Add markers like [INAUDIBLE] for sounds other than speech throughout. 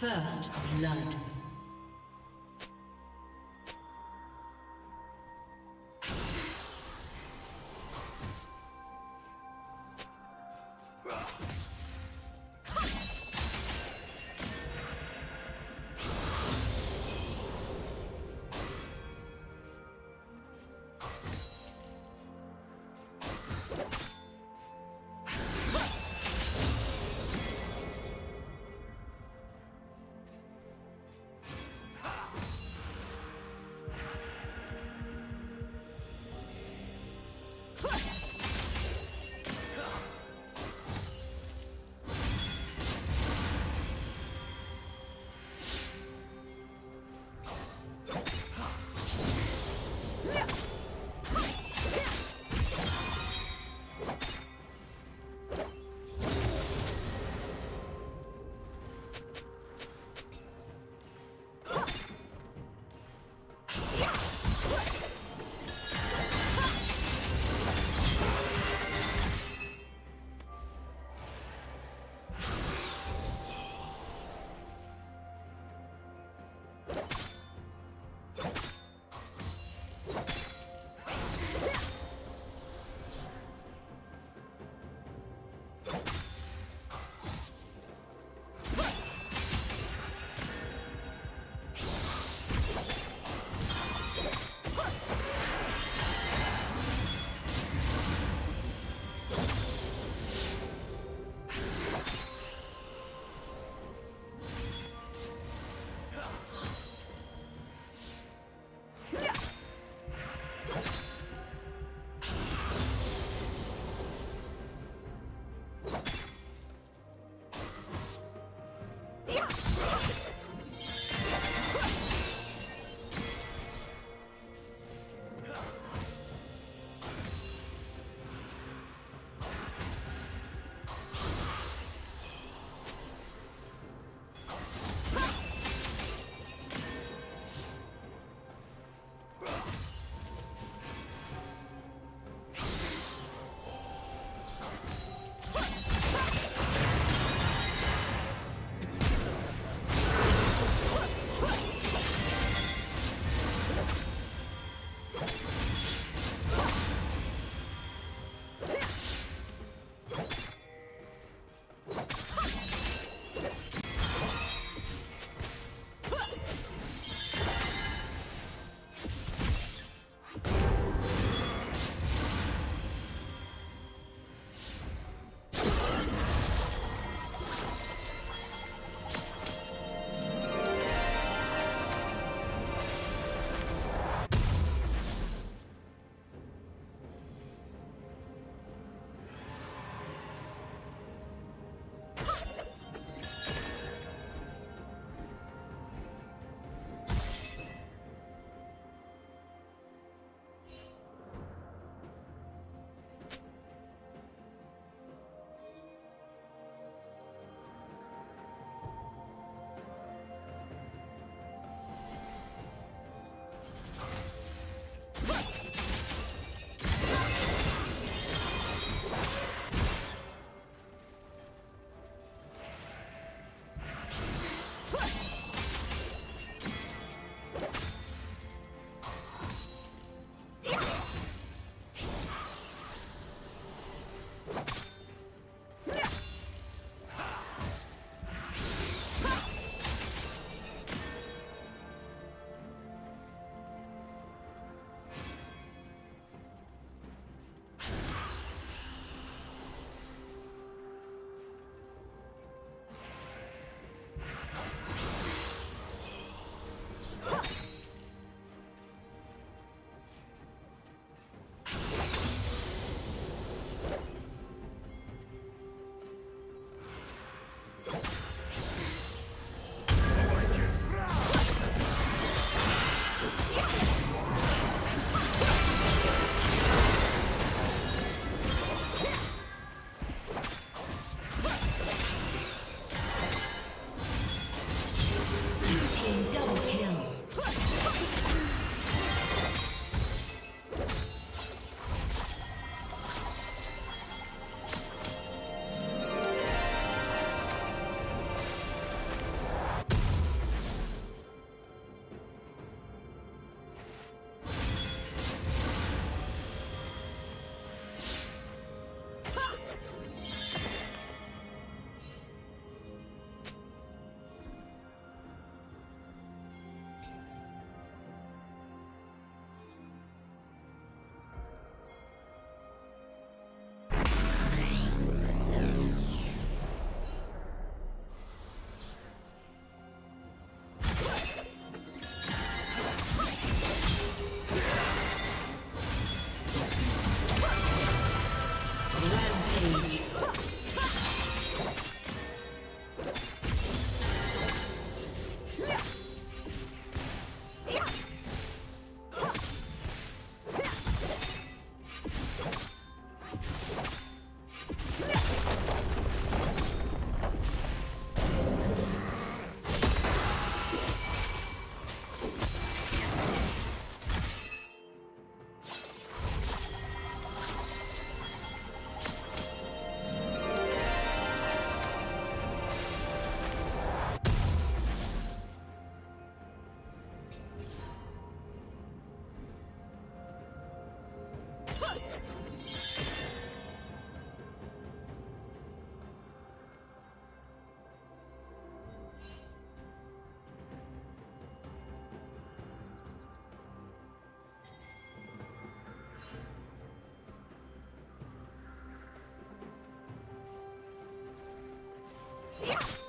First blood. 흐 Yeah.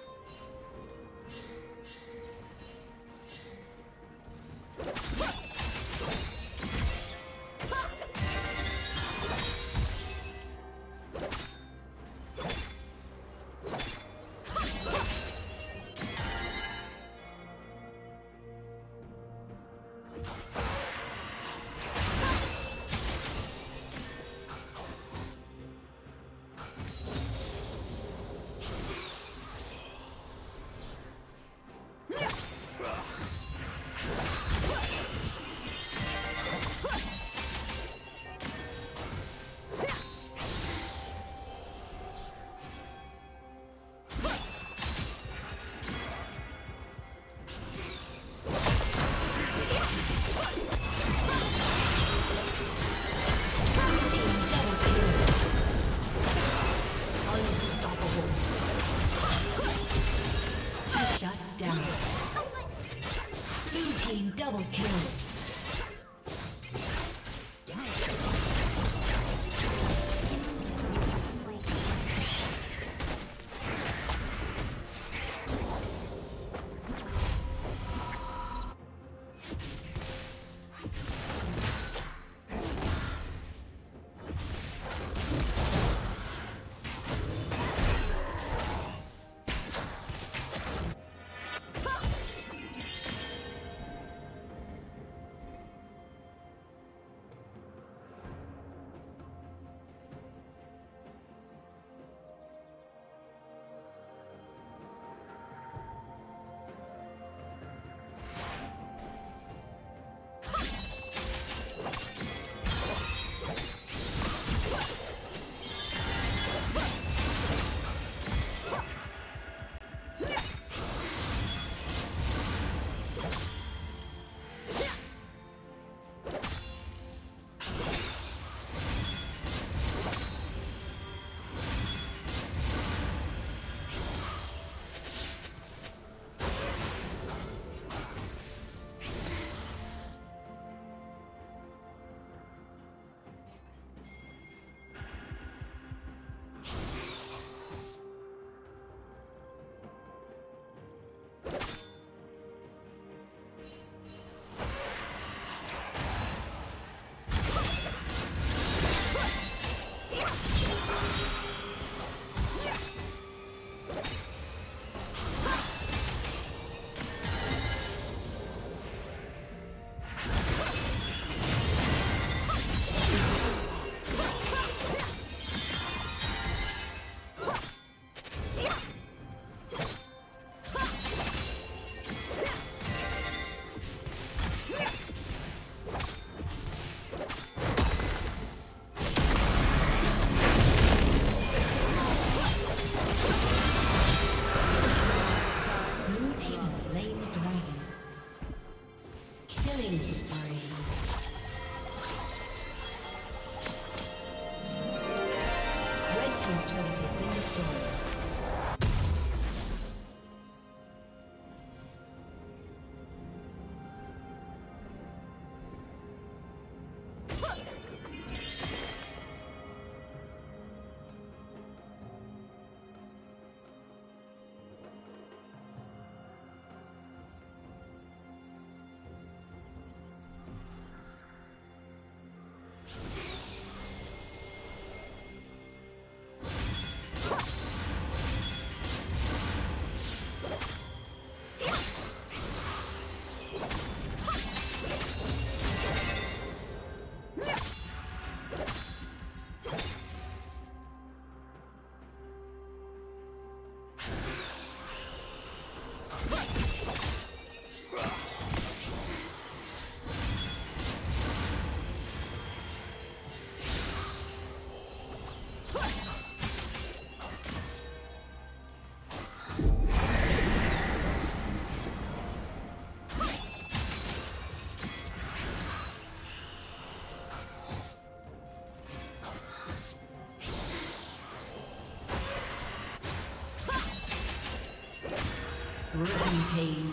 Rampage.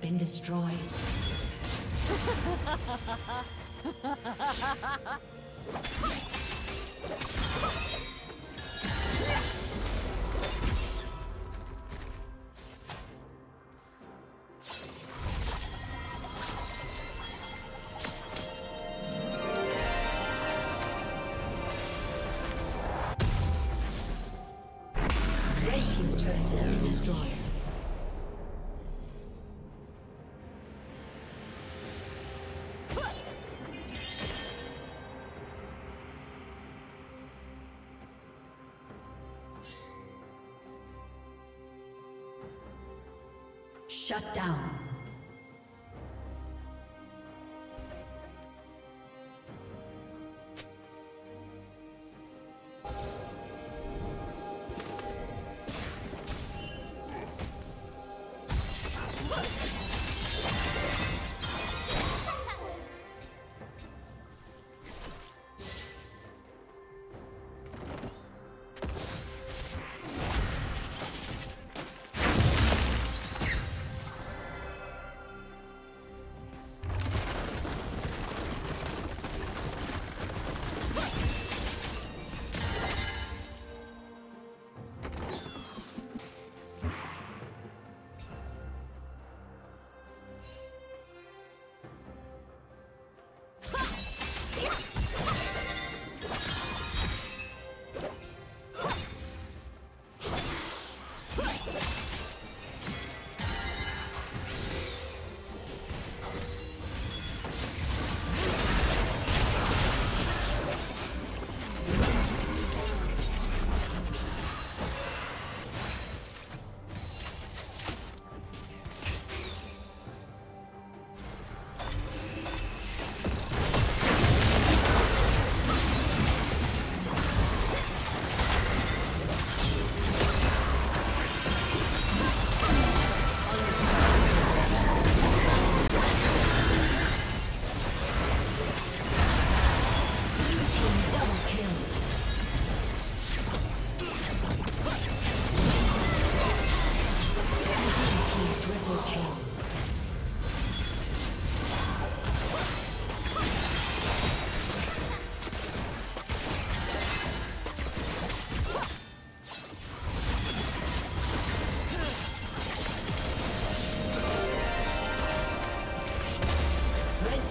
Been destroyed. [LAUGHS] Shut down.